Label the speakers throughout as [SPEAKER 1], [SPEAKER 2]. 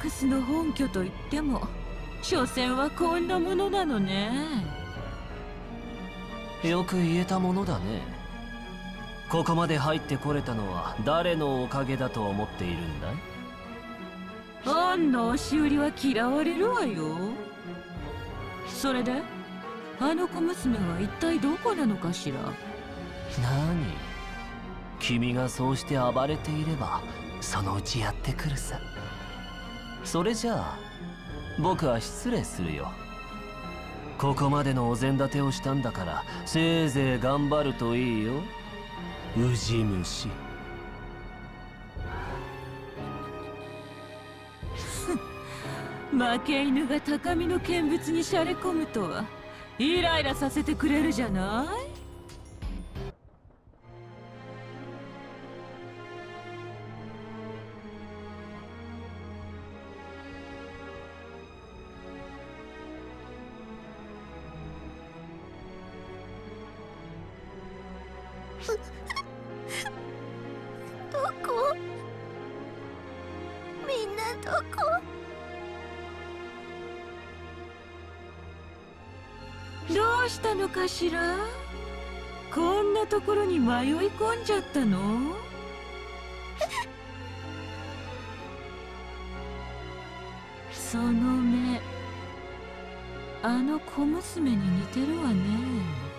[SPEAKER 1] アークスの本拠といっても所詮はこんなものなのね。
[SPEAKER 2] よく言えたものだね。ここまで入ってこれたのは誰のおかげだと思っているんだい？
[SPEAKER 1] あんな押し売りは嫌われるわよ。それであの小娘は一体どこなのかしら？
[SPEAKER 2] 何？君がそうして暴れていればそのうちやってくるさそれじゃあ僕は失礼するよ。ここまでのお膳立てをしたんだからせいぜい頑張るといいよ。ウジ虫
[SPEAKER 1] 負け犬が高みの見物にしゃれ込むとは。イライラさせてくれるじゃない？
[SPEAKER 3] どこ？みんなどこ？
[SPEAKER 1] どうしたのかしら？こんなところに迷い込んじゃったの？その目あの小娘に似てるわね。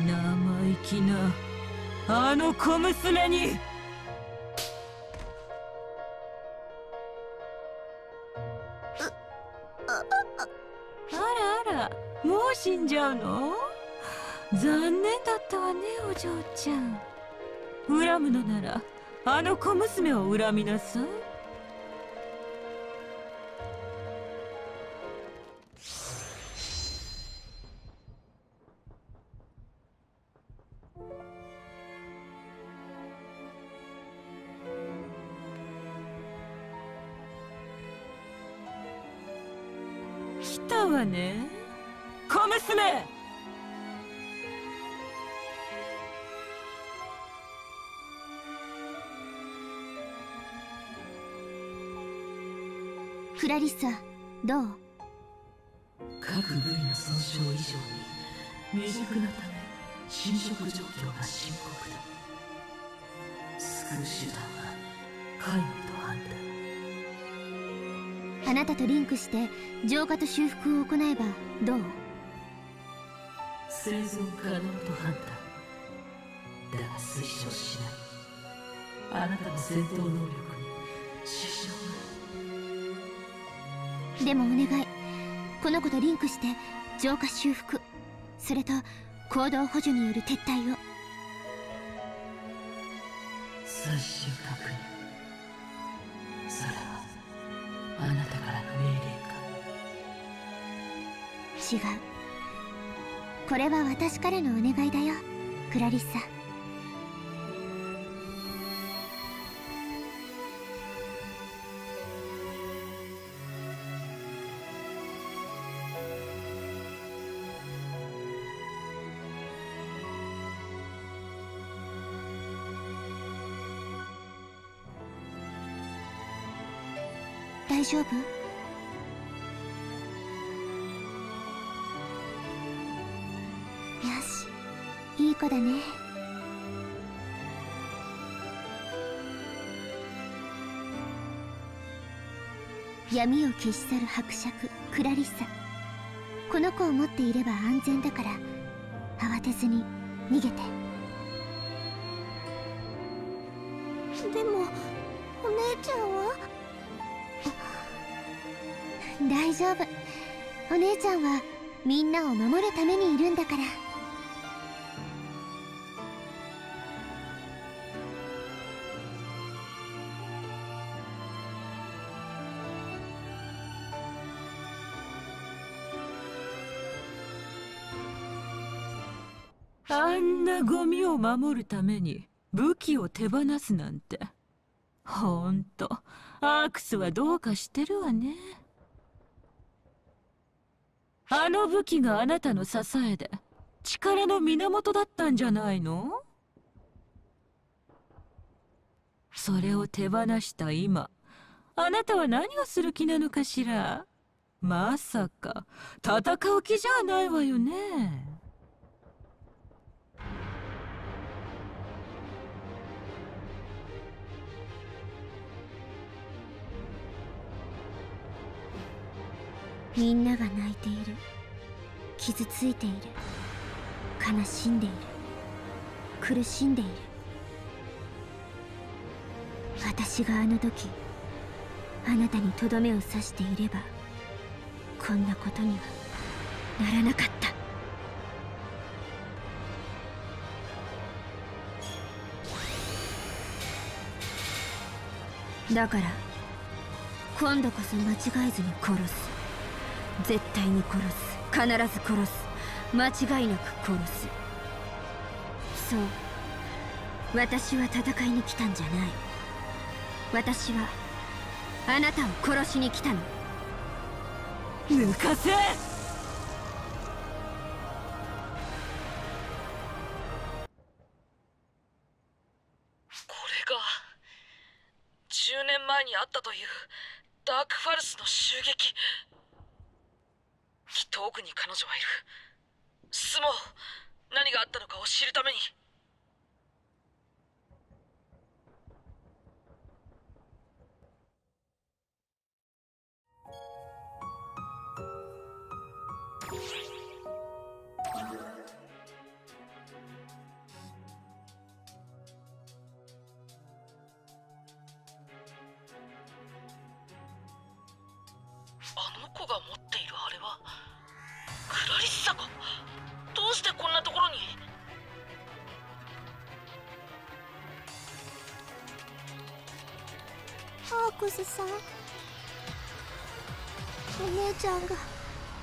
[SPEAKER 1] 生意気なあの小娘に。あらあらもう死んじゃうの？残念だったわねお嬢ちゃん。恨むのならあの小娘を恨みなさい。来たわね小娘。
[SPEAKER 3] クラリッサどう？
[SPEAKER 4] 各部位の損傷以上に未熟なため侵食状況が深刻だ。救う手段は皆無と判断
[SPEAKER 3] あなたとリンクして浄化と修復を行えばどう？
[SPEAKER 4] 生存可能と判断。だが推奨しない。あなたの戦闘能力に支障が
[SPEAKER 3] でもお願い。この子とリンクして浄化修復。それと行動補助による撤退を。
[SPEAKER 4] 最終確認
[SPEAKER 3] 違う。これは私からのお願いだよクラリッサ。大丈夫？子だね。闇を消し去る伯爵クラリッサ。この子を持っていれば安全だから慌てずに逃げて。でもお姉ちゃんは？大丈夫。お姉ちゃんはみんなを守るためにいるんだから。
[SPEAKER 1] あんなゴミを守るために武器を手放すなんて。ほんとアークスはどうかしてるわね。あの武器があなたの支えで力の源だったんじゃないの？それを手放した今あなたは何をする気なのかしら？まさか戦う気じゃないわよね。
[SPEAKER 3] みんなが泣いている。傷ついている。悲しんでいる。苦しんでいる。私があの時あなたにとどめを刺していればこんなことにはならなかった。だから今度こそ間違えずに殺す。絶対に殺す。必ず殺す。間違いなく殺す。そう。私は戦いに来たんじゃない。私はあなたを殺しに来たの。
[SPEAKER 1] 抜かせ！
[SPEAKER 5] これが10年前にあったというダークファルスの襲撃きっと奥に彼女はいる。進もう。何があったのかを知るために。あの子が持っているあれは。クラリッサかどうしてこんなところに？
[SPEAKER 3] アークスさん。お姉ちゃんが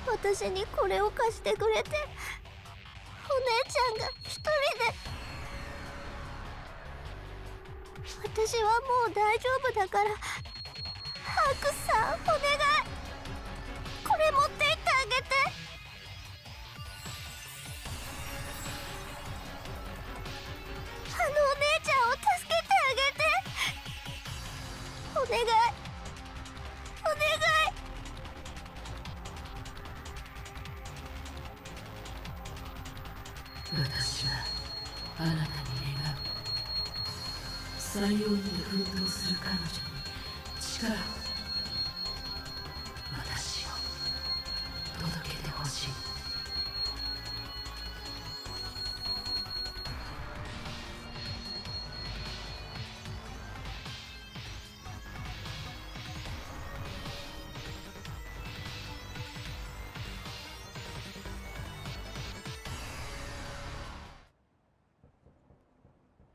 [SPEAKER 3] 私にこれを貸してくれてお姉ちゃんが一人で。私はもう大丈夫だからアークスさんお願い。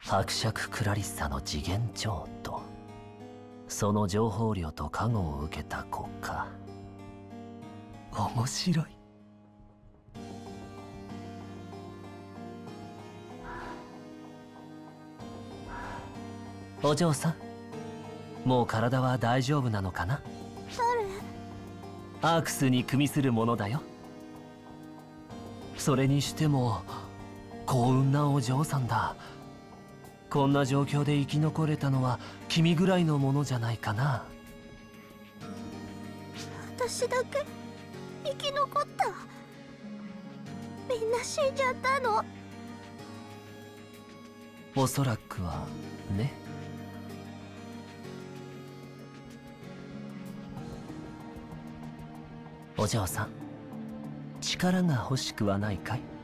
[SPEAKER 2] 伯爵クラリッサの次元長とその情報量と加護を受けた子か面白い。お嬢さんもう体は大丈夫なのかな？アークスに組みするものだよ。それにしても幸運なお嬢さんだこんな状況で生き残れたのは君ぐらいのものじゃないかな。
[SPEAKER 3] 私だけ生き残った。みんな死んじゃったの。
[SPEAKER 2] おそらくはね。お嬢さん力が欲しくはないかい？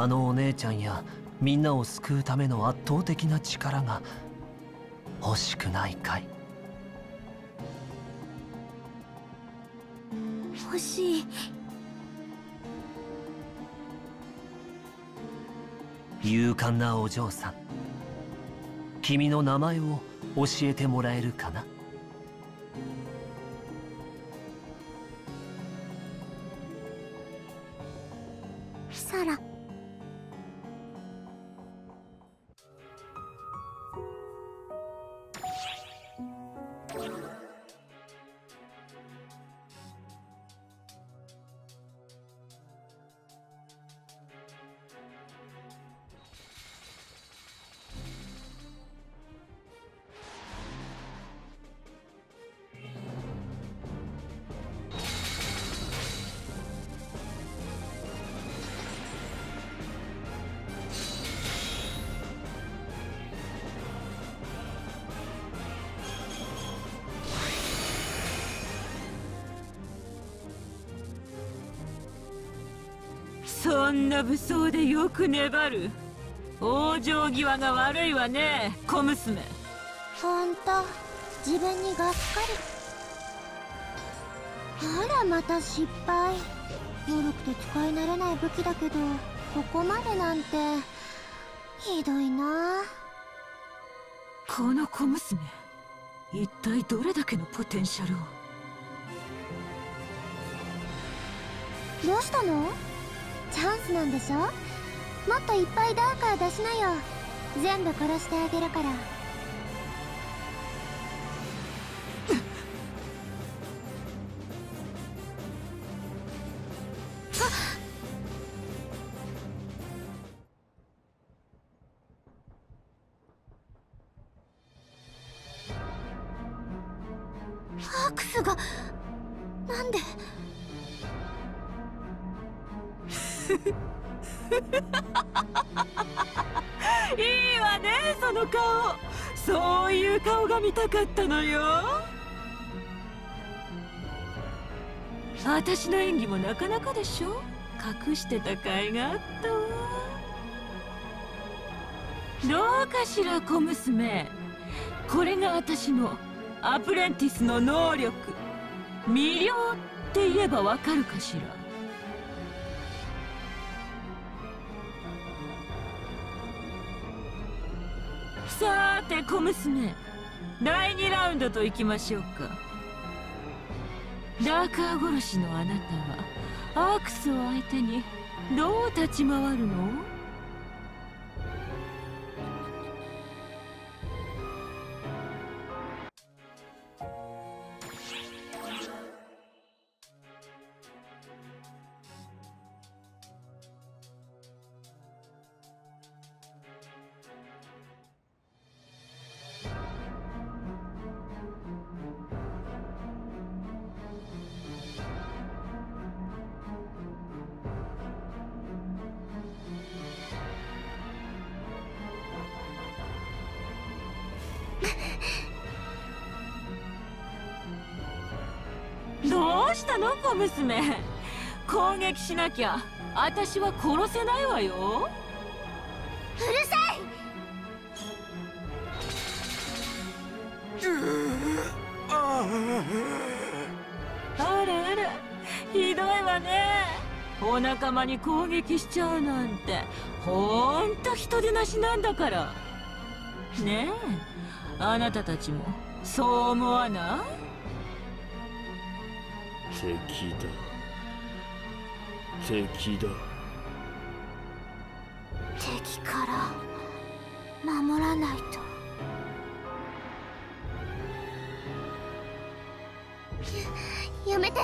[SPEAKER 2] あのお姉ちゃんやみんなを救うための圧倒的な力が欲しくないかい？
[SPEAKER 3] 欲しい。
[SPEAKER 2] 勇敢なお嬢さん。君の名前を教えてもらえるかな？
[SPEAKER 1] そんな武装でよく粘る。往生際が悪いわね小娘。
[SPEAKER 3] ほんと自分にがっかり。あらまた失敗。脆くて使い慣れない武器だけどここまでなんてひどいな。
[SPEAKER 1] この小娘一体どれだけのポテンシャルを？
[SPEAKER 3] どうしたの？チャンスなんでしょ？もっといっぱいダーカー出しなよ。全部殺してあげるから。アークスがなんで？
[SPEAKER 1] いいわねその顔。そういう顔が見たかったのよ。私の演技もなかなかでしょ。隠してた甲斐があったわ。どうかしら小娘。これが私のアプレンティスの能力。魅了って言えばわかるかしら。小娘。第2ラウンドといきましょうか。ダーカー殺しのあなたはアークスを相手にどう立ち回るの？の小娘。攻撃しなきゃ私は殺せないわよ。
[SPEAKER 3] うるさい！
[SPEAKER 1] あらあらひどいわね。お仲間に攻撃しちゃうなんて。ほんと人でなしなんだから。ねえ。あなたたちもそう思わない？
[SPEAKER 6] 敵だ敵だ。
[SPEAKER 3] 敵から守らないと。ややめて。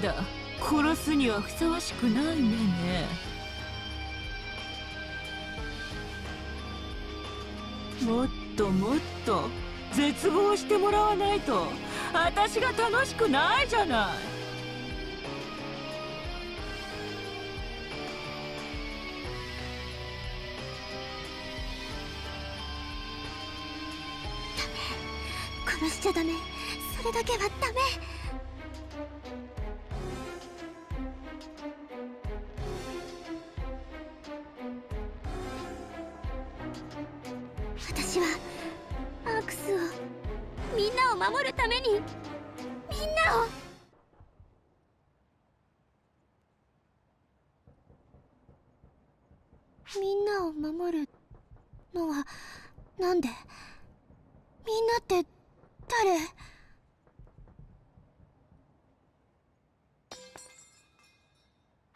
[SPEAKER 1] だ。殺すにはふさわしくない目ね。もっともっと絶望してもらわないと私が楽しくないじゃない。
[SPEAKER 3] 殺しちゃダメ。それだけはダメ私はークスをみんなを守るためにみんなを。みんなを守るのはなんで？みんなって誰？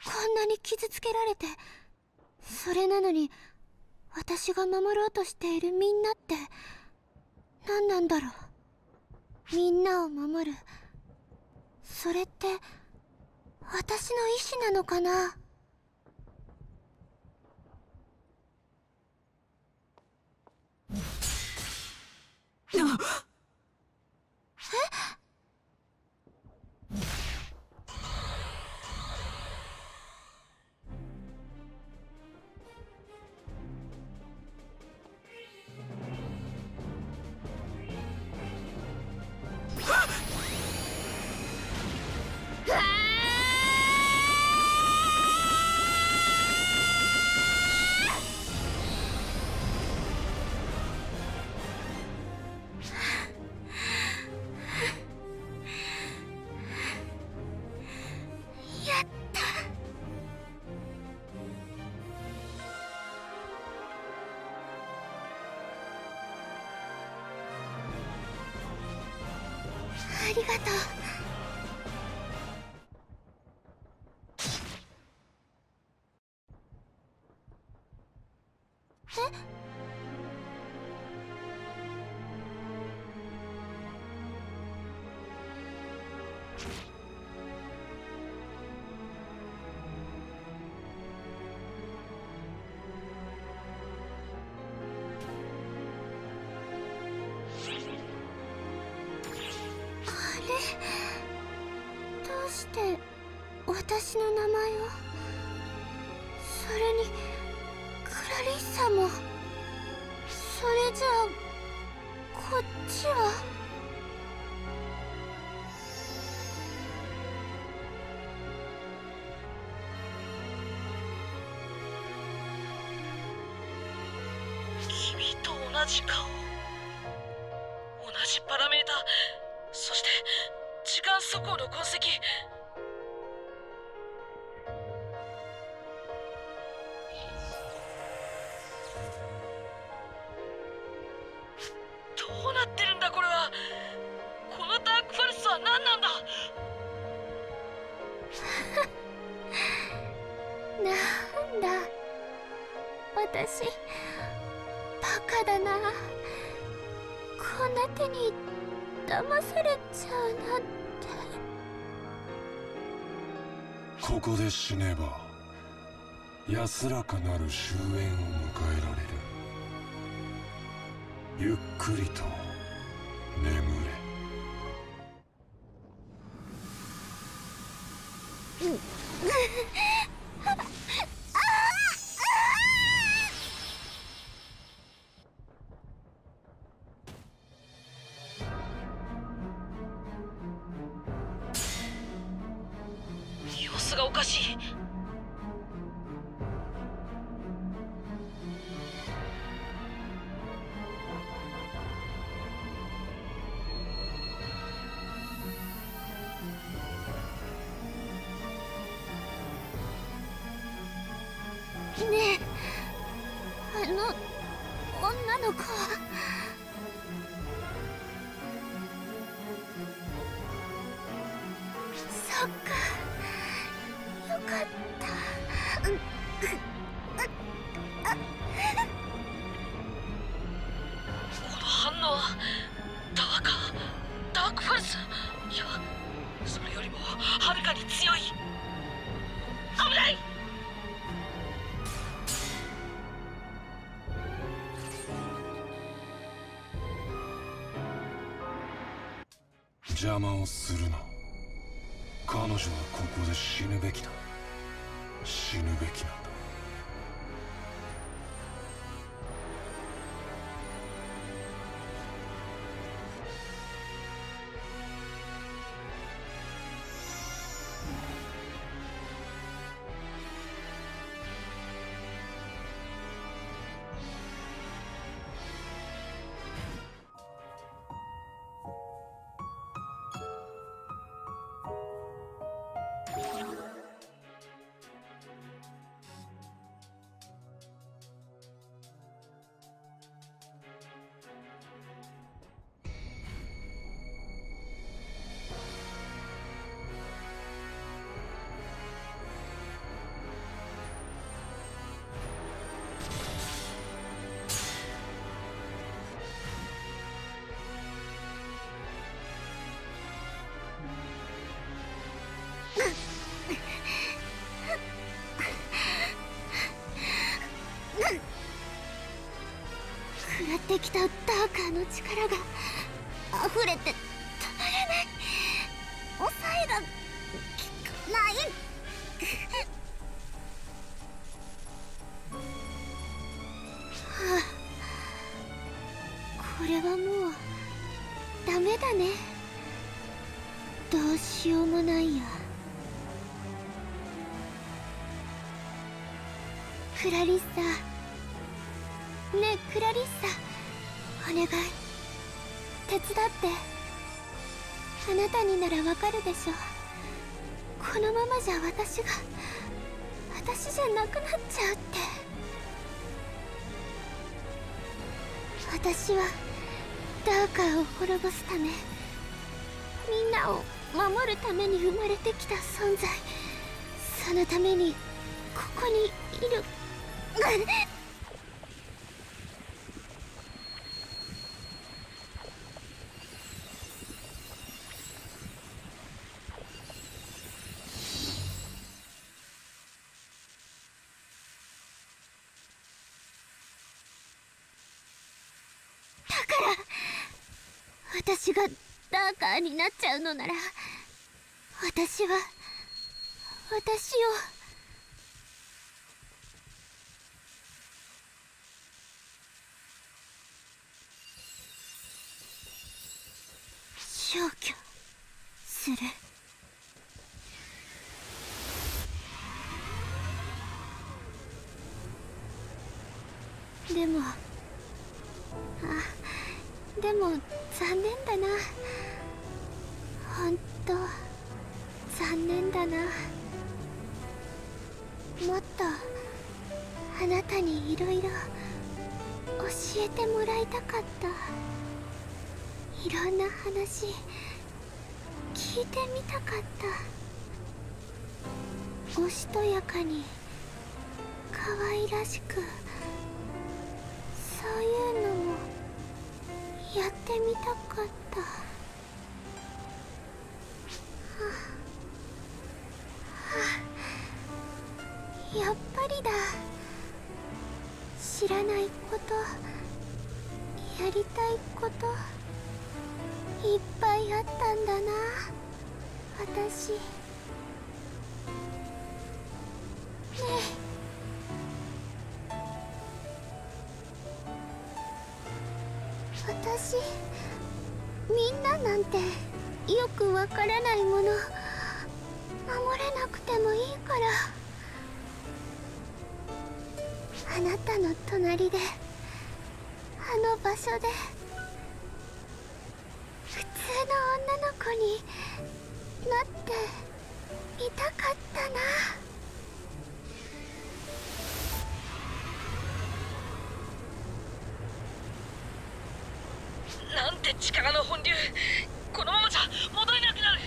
[SPEAKER 3] こんなに傷つけられてそれなのに私が守ろうとしているみんなって何なんだろう。みんなを守る。それって私の意志なのかな。あ私の名前をそれにクラリッサもそれじゃあこっちは？
[SPEAKER 5] 君と同じ顔。
[SPEAKER 6] 死ねば安らかなる終焉を迎えられる。ゆっくりと眠れ。
[SPEAKER 3] う
[SPEAKER 5] っ
[SPEAKER 6] 邪魔をするな。彼女はここで死ぬべきだ。死ぬべきだて
[SPEAKER 3] きたダーカーの力が溢れて私がダーカーになっちゃうのなら私は私を。しとやかに可愛らしくそういうのもやってみたかった。はあはあやっぱりだ。知らないことやりたいこといっぱいあったんだな私。なんて
[SPEAKER 5] 力の本流。このままじゃ戻れなくなる。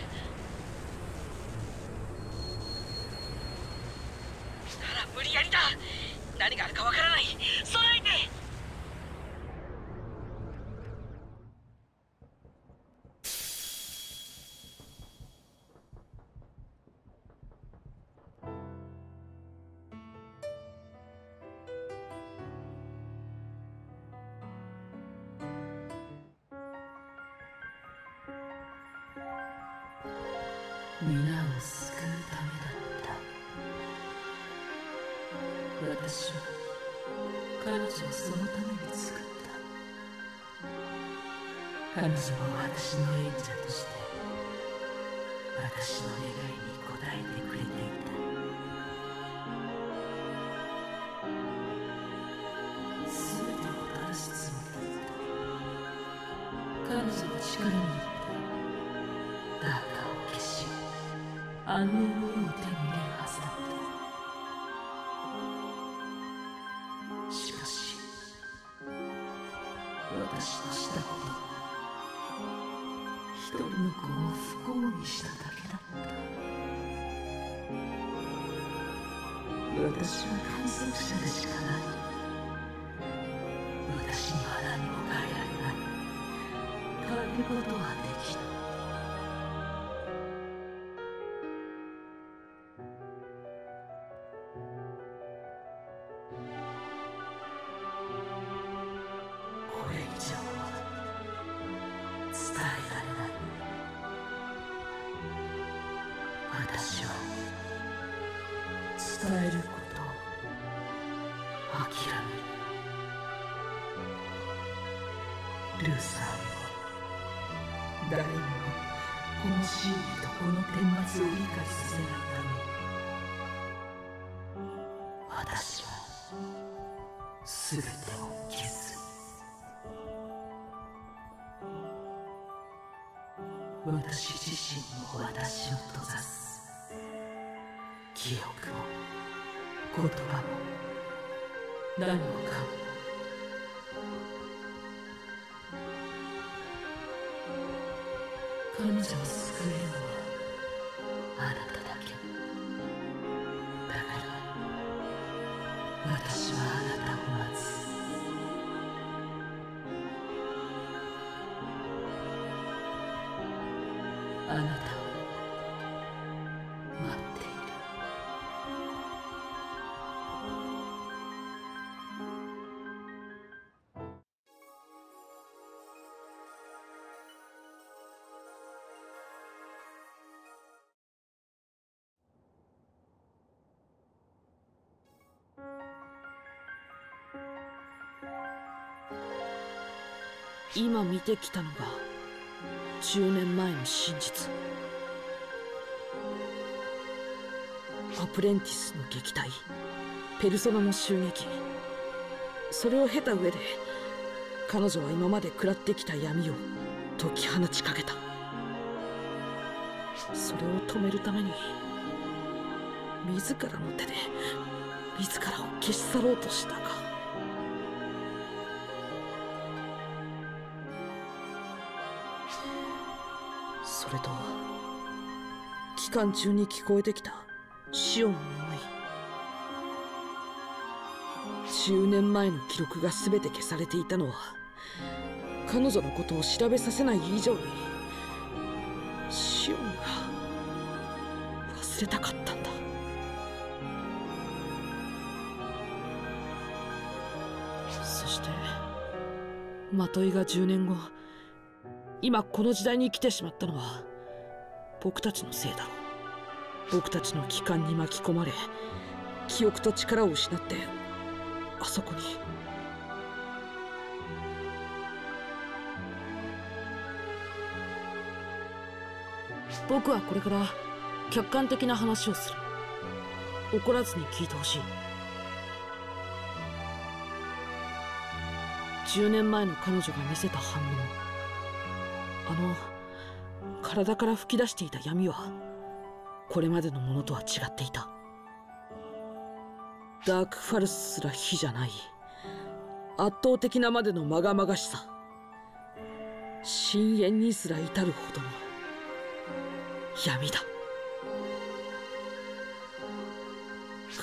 [SPEAKER 5] なら無理やりだ。何があるか分から
[SPEAKER 4] 私のした。こと一人の子を不幸にしただけだった。私は観測者でしかない。私には何も変えられない。変えることはできない私自身も私を閉ざす記憶も言葉も何もかも。彼女を救えるの
[SPEAKER 5] 今見てきたのが10年前の真実。アプレンティスの撃退ペルソナの襲撃。それを経た上で彼女は今まで食らってきた闇を解き放ちかけた。それを止めるために自らの手で自らを消し去ろうとしたかそれと期間中に聞こえてきたシオンの思い10年前の記録が全て消されていたのは彼女のことを調べさせない以上にシオンが忘れたかったんだ。そしてまといが10年後今この時代に来てしまったのは僕たちのせいだろう。僕たちの帰還に巻き込まれ記憶と力を失ってあそこに。僕はこれから客観的な話をする。怒らずに聞いてほしい。10年前の彼女が見せた反応。あの体から吹き出していた闇はこれまでのものとは違っていた。ダークファルスすら火じゃない。圧倒的なまでのまがまがしさ。深淵にすら至るほどの闇だ。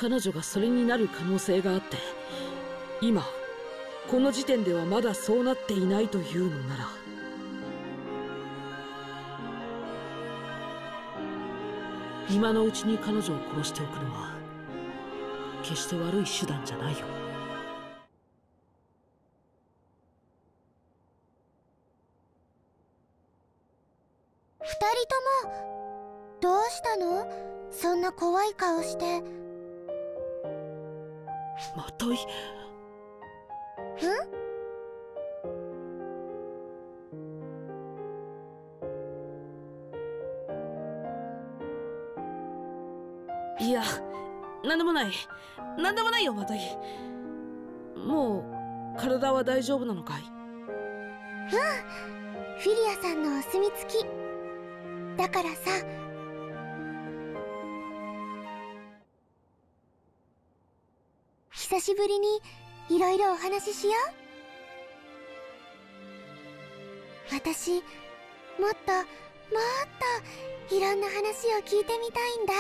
[SPEAKER 5] 彼女がそれになる可能性があって今この時点ではまだそうなっていないというのなら今のうちに彼女を殺しておくのは決して悪い手段じゃないよ。
[SPEAKER 3] 二人ともどうしたの？そんな怖い顔して。ん
[SPEAKER 5] まといいなんでもない。なんでもないよまとい。もう体は大丈夫なのかい？うん。
[SPEAKER 3] フィリアさんのお墨付き。だからさ。久しぶりにいろいろお話ししよう。私もっともっといろんな話を聞いてみたいんだ。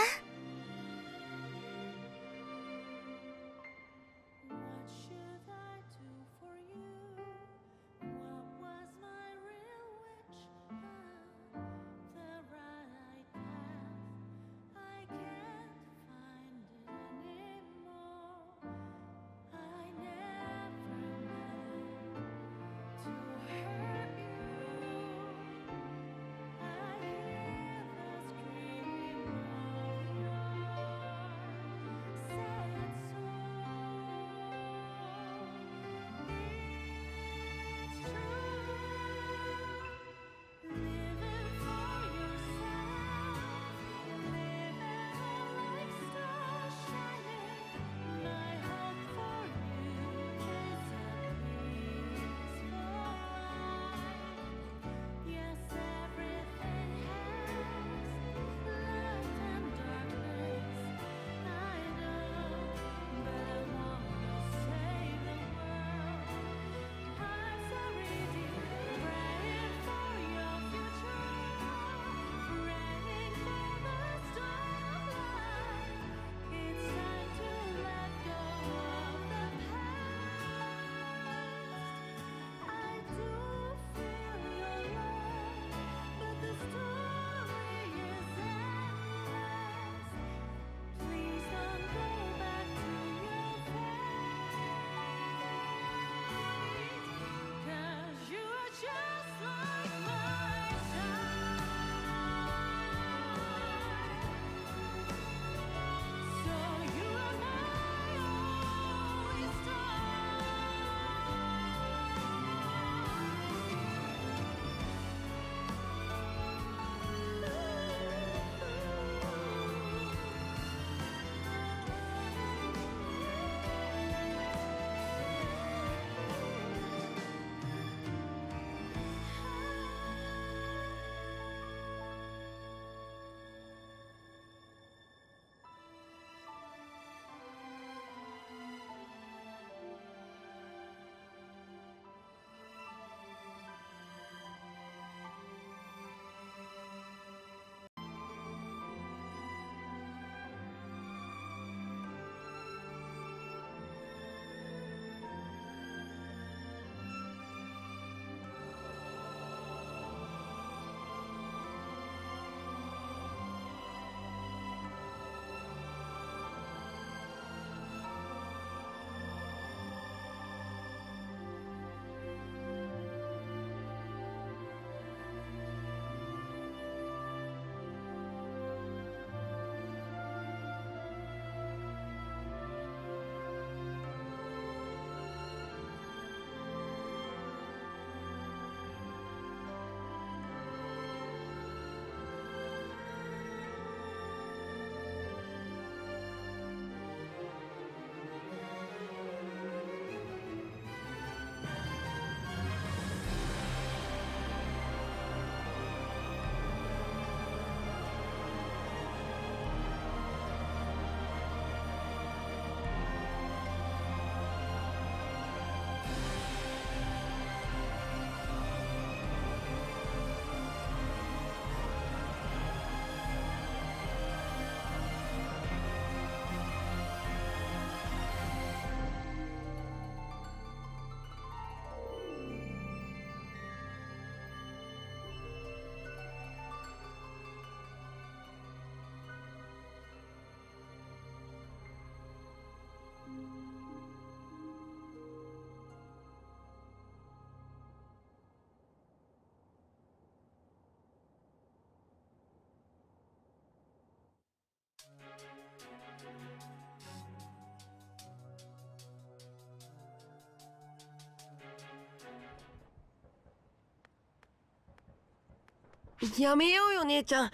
[SPEAKER 7] やめようよ姉ちゃん。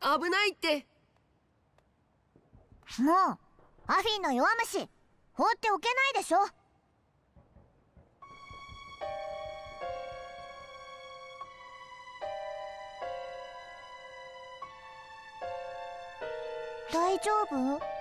[SPEAKER 7] 危ないって。
[SPEAKER 8] もうアフィンの弱虫放っておけないでしょ。大丈夫？